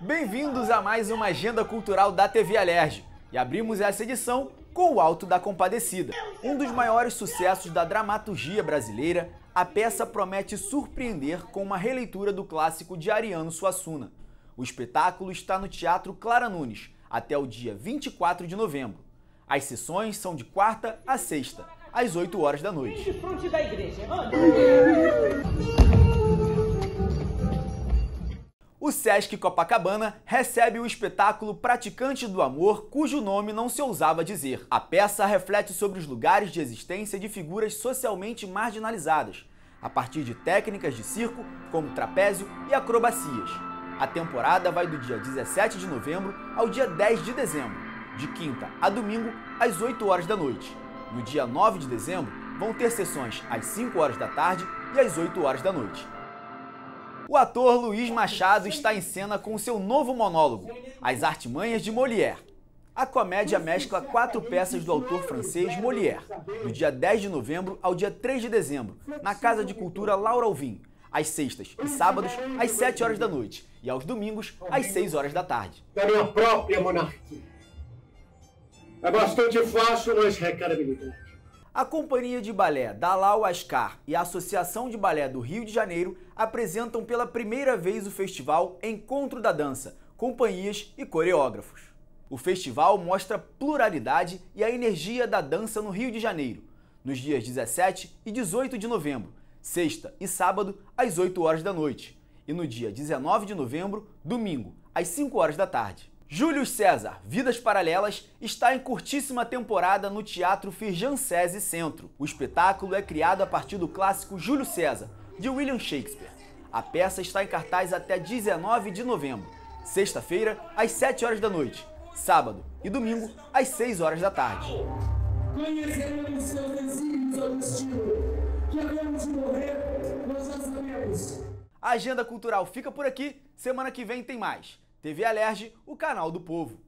Bem-vindos a mais uma agenda cultural da TV Alerj. E abrimos essa edição com o Alto da Compadecida. Um dos maiores sucessos da dramaturgia brasileira, a peça promete surpreender com uma releitura do clássico de Ariano Suassuna. O espetáculo está no Teatro Clara Nunes até o dia 24 de novembro. As sessões são de quarta a sexta, às 8 horas da noite. de frente da igreja. O Sesc Copacabana recebe o espetáculo Praticante do Amor, cujo nome não se ousava dizer. A peça reflete sobre os lugares de existência de figuras socialmente marginalizadas, a partir de técnicas de circo, como trapézio e acrobacias. A temporada vai do dia 17 de novembro ao dia 10 de dezembro, de quinta a domingo, às 8 horas da noite. No dia 9 de dezembro, vão ter sessões às 5 horas da tarde e às 8 horas da noite. O ator Luiz Machado está em cena com seu novo monólogo, As Artimanhas de Molière. A comédia mescla quatro peças do autor francês Molière, do dia 10 de novembro ao dia 3 de dezembro, na Casa de Cultura Laura Alvim, às sextas e sábados, às 7 horas da noite, e aos domingos, às 6 horas da tarde. da minha própria monarquia. É bastante fácil, mas requer habilidade. A Companhia de Balé Dalal Ascar e a Associação de Balé do Rio de Janeiro apresentam pela primeira vez o festival Encontro da Dança, companhias e coreógrafos. O festival mostra pluralidade e a energia da dança no Rio de Janeiro, nos dias 17 e 18 de novembro, sexta e sábado, às 8 horas da noite, e no dia 19 de novembro, domingo, às 5 horas da tarde. Júlio César, Vidas Paralelas, está em curtíssima temporada no Teatro Firjan Sese Centro. O espetáculo é criado a partir do clássico Júlio César, de William Shakespeare. A peça está em cartaz até 19 de novembro, sexta-feira, às 7 horas da noite, sábado e domingo, às 6 horas da tarde. Conheceremos seus desígnios ao destino. Que havemos de morrer, nós já sabemos. A agenda cultural fica por aqui. Semana que vem tem mais. TV Alerge, o canal do povo.